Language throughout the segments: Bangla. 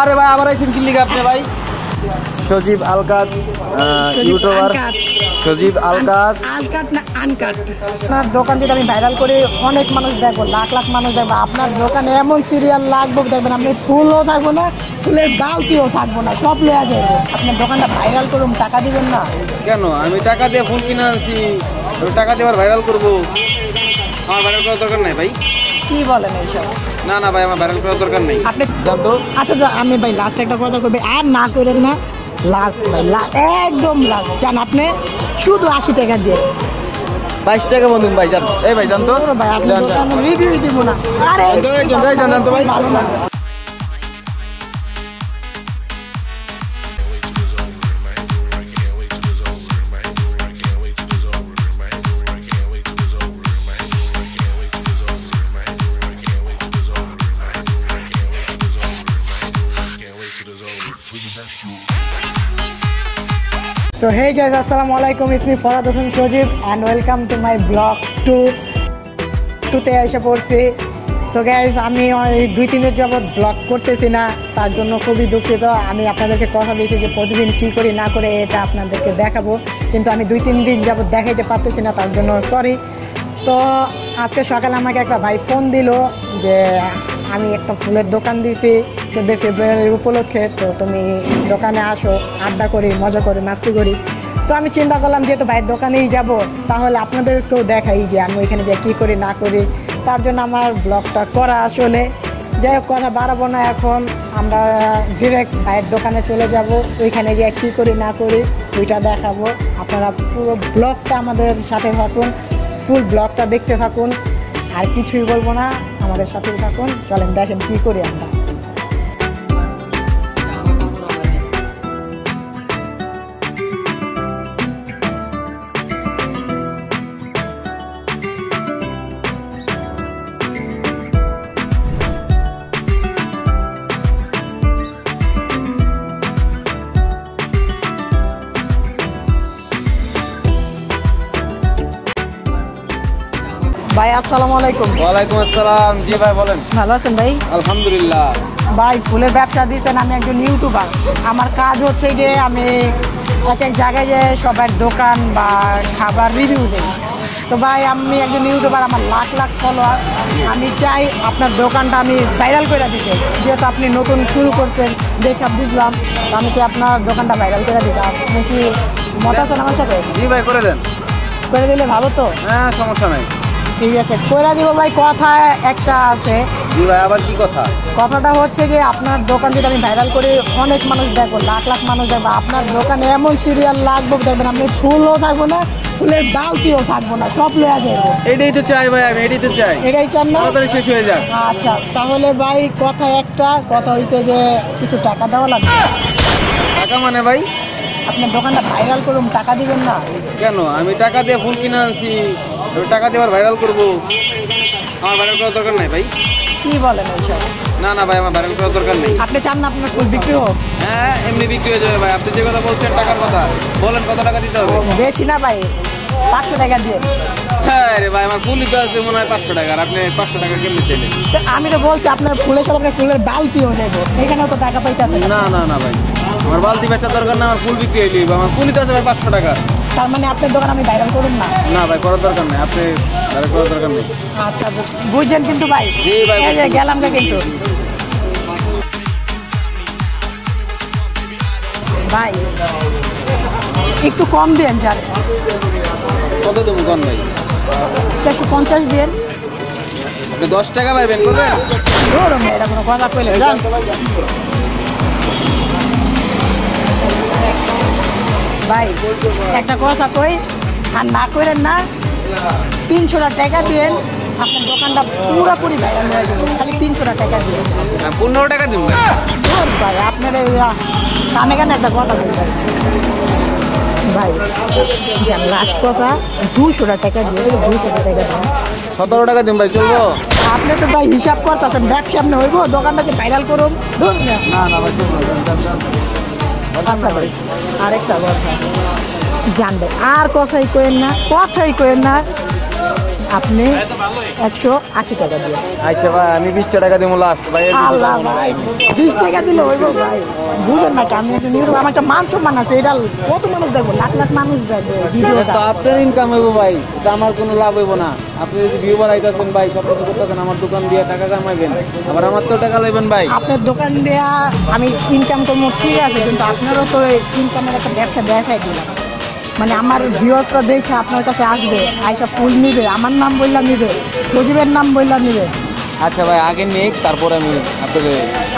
আরে ভাই আবার আইছেন কি লিখে আপনি ভাই? সজীব আলকাত ইউটিউবার। সজীব আলকাত। আনকাট না আনকাট আপনার দোকান যদি আমি ভাইরাল করে অনেক মানুষ দেখব লাখ লাখ মানুষ দেখব। আপনার দোকানে এমন সিরিয়াল লাগবে দেখবেন আপনি ফুলও থাকব না ফুলের বালতিও থাকব না সব লেয়া যাব। আপনার দোকানটা ভাইরাল করুন টাকা দিবেন না। কেন? আমি টাকা দিয়ে ফোন কিনে আনছি টাকা দিয়ে ভাইরাল করব। আমার ভাইরাল করার দরকার নাই ভাই। কি বলেন এইসব? না না ভাই আমার ভাইরাল করার দরকার নেই। আপনি আচ্ছা যা, আমি ভাই লাস্ট একটা কথা করবে আর না করেন না লাস্ট ভাই একদম লাস্ট জান আপনি শুধু আশি টাকা দিয়ে। বাইশ টাকা বন্ধুন ভাই জান। এই ভাই জানতো? ভাই আপনি রিভিউ দিব না। আরে এই জানতো ভাই। ভালো না। So hey guys, আসসালামু আলাইকুম me Farad Hassan Shojib and welcome to my blog 2 টুতে এসে পড়ছি। সো গাইজ আমি ওই দুই তিন দিন যাবৎ ব্লগ করতেছি না। তার জন্য খুবই দুঃখিত। আমি আপনাদেরকে কথা দিয়েছি যে প্রতিদিন কী করি না করে এটা আপনাদেরকে দেখাবো। কিন্তু আমি দুই তিন দিন যাবৎ দেখাইতে পারতেছি না তার জন্য সরি সো আজকে সকালে আমাকে একটা ভাই ফোন দিল যে আমি একটা ফুলের দোকান দিয়েছি। চোদ্দোই ফেব্রুয়ারির উপলক্ষে তো তুমি দোকানে আসো, আড্ডা করি, মজা করি, মাস্তি করি। তো আমি চিন্তা করলাম যেহেতু ভাইয়ের দোকানেই যাব, তাহলে আপনাদেরকেও দেখাই যে আমি ওইখানে যাই কী করি, না করি। তার জন্য আমার ব্লগটা করা আসলে। যাই হোক, কথা বাড়াবো না এখন। আমরা ডিরেক্ট ভাইয়ের দোকানে চলে যাব। ওইখানে যে কী করি, না করি, ওইটা দেখাবো। আপনারা পুরো ব্লগটা আমাদের সাথে থাকুন ফুল ব্লগটা দেখতে থাকুন। আর কিছুই বলব না, আমাদের সাথেই থাকুন। চলেন, দেখেন কী করি আমরা। আসসালামু আলাইকুম। ওয়ালাইকুম আসসালাম। জি ভাই বলেন। ভালো আছেন ভাই? আলহামদুলিল্লাহ। ভাই ফুলের ব্যবসা দিয়েছেন আমি একজন ইউটিউবার। আমার কাজ হচ্ছে যে আমি এক এক জায়গায় যে সবার দোকান বা খাবার রিভিউ দিই। তো ভাই আমি একজন ইউটিউবার আমার লাখ লাখ ফলোয়ার আমি চাই আপনার দোকানটা আমি ভাইরাল করে দিতে। যেহেতু আপনি নতুন শুরু করছেন দেখে বুঝলাম। তো আমি চাই আপনার দোকানটা ভাইরাল করে দিতে। আপনি কি মত আছেন আমার সাথে? জি ভাই করে দেন। করে দিলে ভালো তো? হ্যাঁ সমস্যা নাই। ঠিক আছে। করে দিব ভাই কথা একটা আছে। জি ভাই আবার কি কথা? কথাটা হচ্ছে যে আপনার দোকান যদি আমি ভাইরাল করি অনেক মানুষ দেখব লাখ লাখ মানুষ দেখব আপনার দোকানে এমন সিরিয়াল লাগবে দেখবেন আপনি ফুলও থাকব না ফুলের বালতিও থাকব না সব লেয়া যাব এটাই তো চাই ভাই আমি এটাই তো চাই। এটাই চান না? তাড়াতাড়ি শেষ হয়ে যাক। আচ্ছা তাহলে ভাই কথা একটা কথা হয়েছে যে কিছু টাকা দেওয়া লাগবে। টাকা মানে ভাই? আপনার দোকানটা ভাইরাল করুন টাকা দিবেন না। কেন? আমি টাকা দিয়ে ফোন কিনে আনছি। আমি টাকা দিয়ে ভাইরাল করব। আমার ভাইরাল করার দরকার নাই ভাই। কি বলেন না না ভাই আমার ভাইরাল করার দরকার নেই। আপনি চান না আপনার ফুল বিক্রি হোক? হ্যাঁ এমনি বিক্রি হয়ে যাবে ভাই। আপনি যে কথা বলছেন টাকার কথা বলেন কত টাকা দিতে হবে? বেশি না ভাই পাঁচশো টাকা দিয়ে। হ্যাঁ রে ভাই আমার ফুলই তো আছে মনে হয় পাঁচশো আপনি পাঁচশো টাকা কেমনি চাইলেন তো আমি তো বলছি আপনার ফুলের সাথে আপনার ফুলের বালতিও নেব। এখানেও তো টাকা পাইতে না। না না ভাই। আমার বালতি বেচার দরকার না আমার ফুল বিক্রি হইলি আমার ফুলই তো আছে ভাই পাঁচশো টাকা। তার মানে আপনার দোকান আমি ভাইরাল করুন না? না ভাই করার দরকার নেই। আপনি ভাইরাল করার দরকার নেই। আচ্ছা বুঝছেন কিন্তু ভাই? জি ভাই, গেলাম না কিন্তু। ভাই একটু কম দেন যার। কত দেবো কোন ভাই? চারশো পঞ্চাশ দেন। দশ টাকা পাইবেন করবেন? ধরো এটা কোনো কথা কইলে ভাই একটা কথা কই আর না করেন না তিনশোটা টাকা দিন আপনার দোকানটা পুরোপুরি হয়ে যাবে খালি তিনশোটা টাকা দিয়ে হ্যাঁ, পনেরো টাকা দিন ভাই। আপনার কানে কানে একটা কথা বলবেন ভাই। লাস্ট কথা দুশোটা টাকা দিয়ে দুশোটা টাকা দিন সতেরো টাকা দিন ভাই চলবো। আপনি তো ভাই হিসাব করতেছেন ব্যবসা আপনি হইব দোকানটা যে ভাইরাল করুন ধরুন না। না ভাই আচ্ছা আরেকটা কথা। জানবে আর কথাই কেন না কথাই কেন না। আপনি একশো আশি টাকা দিয়ে। আচ্ছা ভাই আমি বিশটা টাকা দিব লাস্ট ভাই আল্লাহ ভাই বিশ টাকা দিলে হইব ভাই। বুঝেন না আমি একটা আমার একটা মান সম্মান আছে এটা কত মানুষ দেখব? লাখ লাখ মানুষ দেখবে তো আপনার ইনকাম হইব ভাই এটা আমার কোনো লাভ হইব না। আপনি যদি ভিউ বাড়াইতেছেন ভাই সব কিছু করতেছেন আমার দোকান দিয়ে টাকা কামাইবেন। আবার আমার তো টাকা লইবেন ভাই। আপনার দোকান দেয়া আমি ইনকাম করব ঠিক আছে কিন্তু আপনারও তো ইনকামের একটা ব্যবসা দেখাই দিলাম। মানে আমার ভিউয়ার্সরা দেখে আপনার কাছে আসবে আইসা ফুল নিবে আমার নাম বললাম নিবে সজীবের নাম বললাম নিবে। আচ্ছা ভাই আগে নেক তারপরে আমি আপনাকে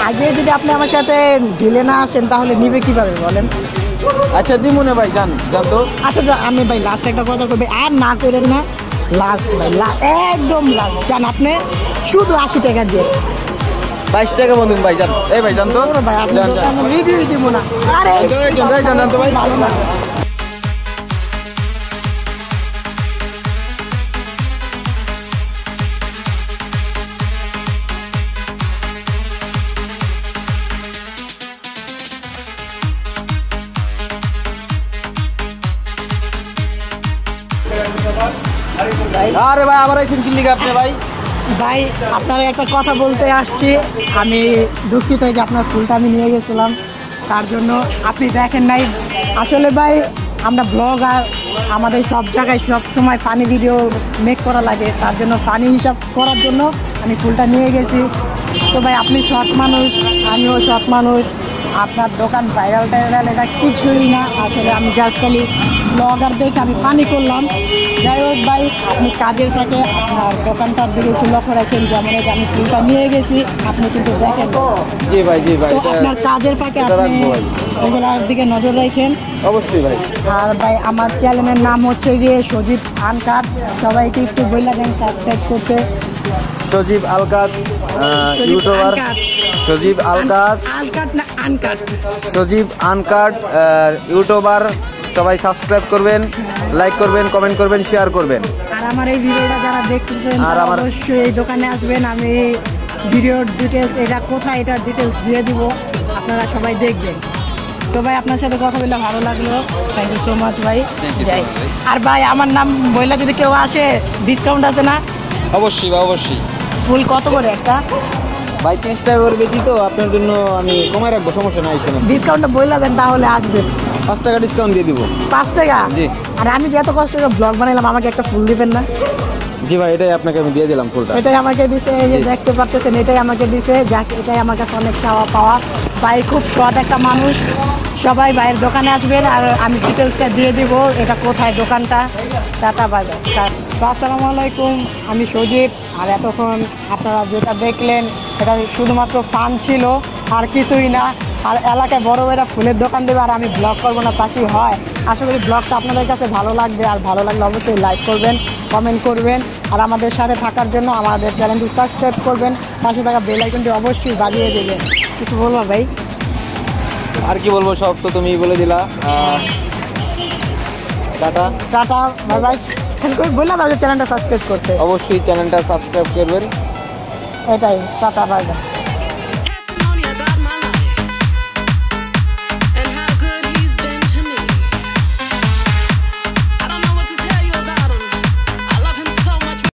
আগে যদি আপনি আমার সাথে ঢিলে না আসেন তাহলে নিবে কীভাবে বলেন? আচ্ছা দিব না ভাই জান জান তো। আচ্ছা যা, আমি ভাই লাস্ট একটা কথা করবে আর না করেন না লাস্ট ভাই একদম লাস্ট জান আপনি শুধু আশি টাকা দিয়ে। বাইশ টাকা বলুন ভাই জান এই ভাই জান তো। রিভিউ দিব না। আরে জান তো ভাই। ভালো না। আরে ভাই, আবার আইছেন কিল্লিকে আপনি ভাই? ভাই, আপনারা একটা কথা বলতে আসছি। আমি দুঃখিত যে আপনার ফুলটা আমি নিয়ে গেছিলাম। তার জন্য আপনি দেখেন নাই। আসলে ভাই, আমরা ব্লগার আমাদের সব জায়গায় সব সময় ফানি ভিডিও মেক করা লাগে। তার জন্য পানি হিসাব করার জন্য আমি ফুলটা নিয়ে গেছি। তো ভাই, আপনি সৎ মানুষ, আমিও সৎ মানুষ। আপনার দোকান ভাইরাল টাইরাল এটা কিছুই না। আসলে আমি জাস্ট খালি ব্লগার দেখে আমি পানি করলাম। যাই হোক ভাই আপনি কাজের ফাঁকে আপনার দোকানটার দিকে একটু লক্ষ্য রাখেন যেমন আমি ফুলটা নিয়ে গেছি আপনি কিন্তু দেখেন। জি ভাই জি ভাই আপনার কাজের ফাঁকে আপনি এগুলোর দিকে নজর রাখেন। অবশ্যই ভাই। আর ভাই আমার চ্যানেলের নাম হচ্ছে গিয়ে সজীব আনকাট সবাইকে একটু বললা দেন সাবস্ক্রাইব করতে। সজীব আলকাত ইউটিউবার আলকাত। সজীব আলকাত আনকাট না আনকাট? সজীব আনকাট ইউটিউবার সবাই সাবস্ক্রাইব করবেন লাইক করবেন কমেন্ট করবেন শেয়ার করবেন। আর আমার এই ভিডিওটা যারা দেখতেছেন আর তারা আমার- অবশ্যই এই দোকানে আসবেন। আমি ভিডিওর ডিটেলস এটা কোথায় এটার ডিটেলস দিয়ে দিব আপনারা সবাই দেখবেন। তো ভাই আপনার সাথে কথা বললে ভালো লাগল। থ্যাংক ইউ সো মাচ ভাই। আর ভাই আমার নাম বইলা যদি কেউ আসে ডিসকাউন্ট আছে না? অবশ্যই অবশ্যই। ফুল কত করে একটা? ভাই তিরিশ টাকা করে বেশি তো আপনার জন্য আমি কমাই রাখব সমস্যা নাই ডিসকাউন্টটা বইলা দেন তাহলে আসবেন পাঁচ টাকা ডিসকাউন্ট দিয়ে দিব। পাঁচ টাকা? জি। আর আমি যে এত কষ্ট করে ব্লগ বানাইলাম আমাকে একটা ফুল দিবেন না? জি ভাই এটাই আপনাকে আমি দিয়ে দিলাম ফুলটা। এটাই আমাকে দিছে এই যে দেখতে পারতেছেন এটাই আমাকে দিছে। যাক এটাই আমার কাছে অনেক চাওয়া পাওয়া। ভাই খুব সৎ একটা মানুষ। সবাই ভাইয়ের দোকানে আসবেন আর আমি ডিটেলসটা দিয়ে দিব এটা কোথায় দোকানটা? টাটা তো আসসালামু আলাইকুম আমি সজীব। আর এতক্ষণ আপনারা যেটা দেখলেন এটা শুধুমাত্র ফান ছিল আর কিছুই না। আর এলাকায় বড় বড় ফুলের দোকান দেবে আর আমি ব্লগ করব না তা কি হয়? আশা করি ব্লগটা আপনাদের কাছে ভালো লাগবে আর ভালো লাগলে অবশ্যই লাইক করবেন কমেন্ট করবেন আর আমাদের সাথে থাকার জন্য আমাদের চ্যানেলটি সাবস্ক্রাইব করবেন পাশে থাকা বেল আইকনটি অবশ্যই বাজিয়ে দেবেন। কিছু বলব ভাই? আর কি বলব সব তো তুমি বলে দিলা। টাটা। টাটা বাই বাই বললাম চ্যানেলটা সাবস্ক্রাইব করতে। অবশ্যই চ্যানেলটা সাবস্ক্রাইব করবেন। এটাই টাটা বাই বাই